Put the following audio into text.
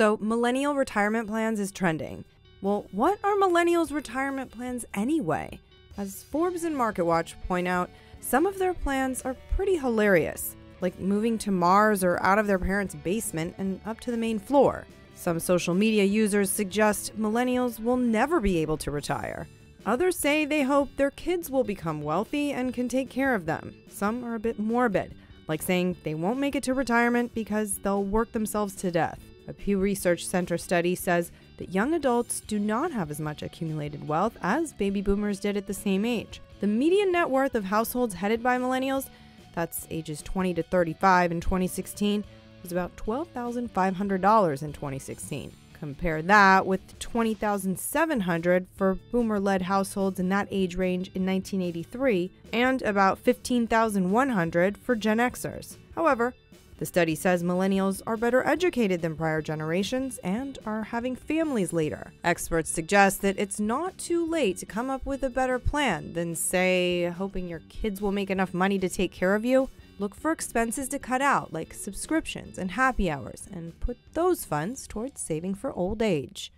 So, millennial retirement plans is trending. Well, what are millennials' retirement plans anyway? As Forbes and MarketWatch point out, some of their plans are pretty hilarious, like moving to Mars or out of their parents' basement and up to the main floor. Some social media users suggest millennials will never be able to retire. Others say they hope their kids will become wealthy and can take care of them. Some are a bit morbid, like saying they won't make it to retirement because they'll work themselves to death. A Pew Research Center study says that young adults do not have as much accumulated wealth as baby boomers did at the same age. The median net worth of households headed by millennials, that's ages 20 to 35 in 2016, was about $12,500 in 2016. Compare that with 20,700 for boomer-led households in that age range in 1983 and about 15,100 for Gen Xers. However, the study says millennials are better educated than prior generations and are having families later. Experts suggest that it's not too late to come up with a better plan than, say, hoping your kids will make enough money to take care of you. Look for expenses to cut out, like subscriptions and happy hours, and put those funds towards saving for old age.